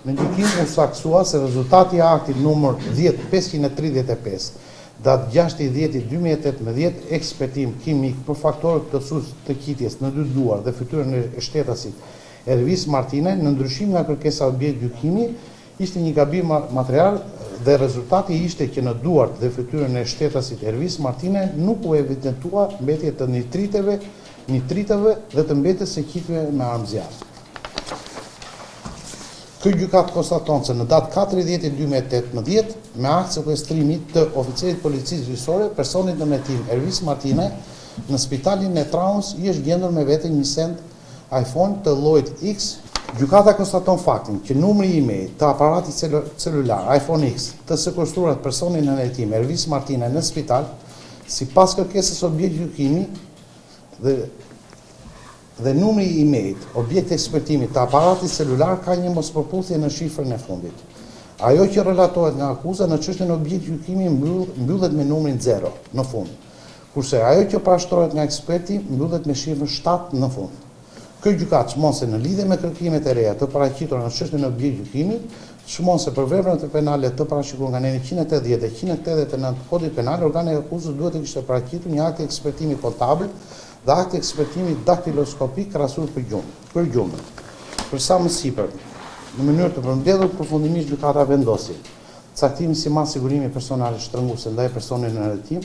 Në gjykim u saktësua se rezultati i aktit numër dhjetë pesëqind e tridhjetë e pesë, datë gjashtë i dhjeti dy mijë e tetëmbëdhjetë, ekspertim kimik për faktorët plotësues të qitjes në dy duar dhe fytyrën e shtetasit Ervis Martinaj, në ndryshim nga kërkesa objekt gjykimi, Ishte një gabim material dhe rezultati ishte që në duart dhe fytyrën e shtetasit Ervis Martinaj nuk u evidentua mbetje të nitriteve, nitrateve dhe të mbetjeve të qitjes me armë zjarri. Kjo gjykatë konstaton se në datë katër i dhjeti dy mijë e tetëmbëdhjetë, me akt sekuestrimi të oficerit të policisë gjyqësore, personit nën hetim Ervis Martinaj, në spitalin e Traumës i është gjendur me vete një send iPhone të llojit X. Gjykata konstaton faktin që numri IMEI i aparatit celular iPhone X të sekuestruar personit nën hetim Ervis Martinaj në spital sipas kërkesës objekt gjykimi dhe dhe numri IMEI objekt ekspertimi të aparatit celular ka një mospërputhje në shifrën e fundit. Ajo që relatohet nga akuza në çështjen objekt gjykimi mbyllet me numrin zero në fund. Kurse ajo që parashtrohet nga eksperti mbyllet me shifrën shtatë në fund. Kjo gjykatë çmon se në lidhje me kërkimet e reja të paraqitura në çështjen objekt gjykimi, çmon se për veprat penale të parashikuara nga nenet qind e tetëdhjetë dhe qind e tetëdhjetë e nëntë të Kodit Penal organi i akuzës duhet të kishte paraqitur një akt ekspertimi kontabël dhe akt ekspertimi daktiloskopik krahasues për gjurmët. Për gjurmët. Për sa më sipër, në mënyrë të përmbledhur, përfundimisht gjykata vendosi, Caktimin si masë sigurimi personale shtrënguese ndaj personit nën hetim,